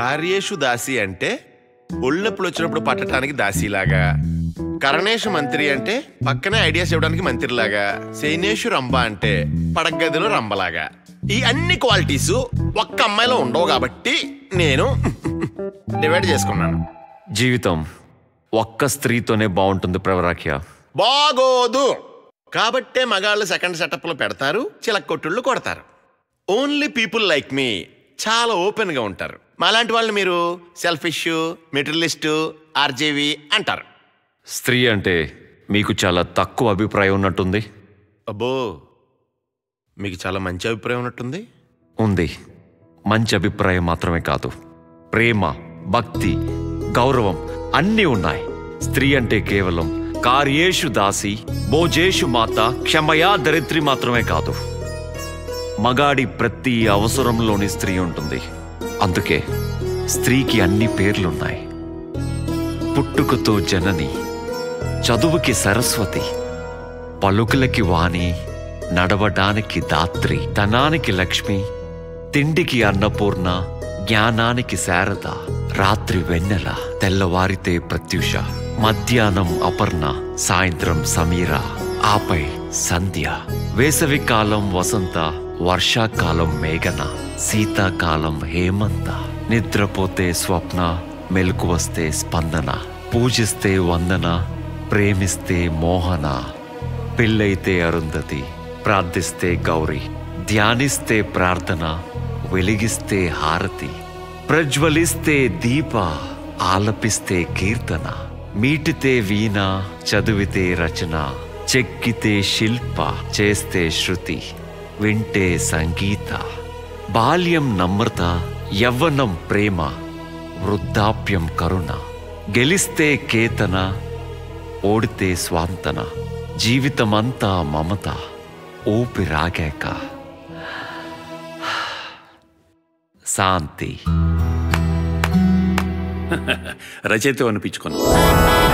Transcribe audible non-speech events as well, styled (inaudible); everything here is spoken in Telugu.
కార్యేషు దాసి అంటే ఒళ్ళొప్పులు వచ్చినప్పుడు పట్టడానికి దాసిలాగా. కరణేషు మంత్రి అంటే పక్కనే ఐడియాస్ ఇవ్వడానికి మంత్రిలాగా. సైనేషు రంభ అంటే పడగదిలో రంభలాగా. ఈ అన్ని క్వాలిటీస్ ఒక్క అమ్మాయిలో ఉండవు కాబట్టి నేను డివైడ్ చేసుకున్నాను. జీవితం ఒక్క స్త్రీతోనే బాగుంటుంది ప్రవరాఖ్య. బాగోదు. కాబట్టే మగాళ్ళు సెకండ్ సెటప్లో పెడతారు చిలక్కొట్టుళ్ళు కొడతారు. ఓన్లీ పీపుల్ లైక్ మీ చాలా ఓపెన్గా ఉంటారు. మాలాంటి వాళ్ళు మీరు సెల్ఫిష్ మెటీరియలిస్టు ఆర్జేవి అంటారు. స్త్రీ అంటే మీకు చాలా తక్కువ అభిప్రాయం ఉన్నట్టుంది? అబ్బో! మీకు చాలా మంచి అభిప్రాయం ఉన్నట్టుంది? ఉంది. మంచి అభిప్రాయం మాత్రమే కాదు. ప్రేమ భక్తి గౌరవం అన్నీ ఉన్నాయి. స్త్రీ అంటే కేవలం కార్యేషు దాసి భోజేషు మాత క్షమయా దరిద్రి మాత్రమే కాదు. మగాడి ప్రతి అవసరంలోని స్త్రీ ఉంటుంది. అందుకే స్త్రీకి అన్ని పేర్లున్నాయి. పుట్టుకతో జనని చదువుకి సరస్వతి పలుకులకి వాణి నడవడానికి దాత్రి ధనానికి లక్ష్మి తిండికి అన్నపూర్ణ జ్ఞానానికి శారద రాత్రి వెన్నెల తెల్లవారితే ప్రత్యూష మధ్యాహ్నం అపర్ణ సాయంత్రం సమీర ఆపై సంధ్య. వేసవికాలం వసంత వర్షాకాలం మేఘన శీతాకాలం హేమంత. నిద్రపోతే స్వప్న మెలకు వస్తే స్పందన పూజిస్తే వందన ప్రేమిస్తే మోహన. పెళ్ళైతే అరుంధతి ప్రార్థిస్తే గౌరీ ధ్యానిస్తే ప్రార్థన వెలిగిస్తే హారతి ప్రజ్వలిస్తే దీప ఆలపిస్తే కీర్తన మీటితే వీణ చదివితే రచన. చెక్కితే శిల్ప చేస్తే శృతి వింటే సంగీత. బాల్యం నమ్రత యవ్వనం ప్రేమ వృద్ధాప్యం కరుణ. గెలిస్తే కేతన ఓడితే స్వాంతన. జీవితమంతా మమత ఊపిరాగాక శాంతి. (laughs) రచయిత అనిపించుకున్నాను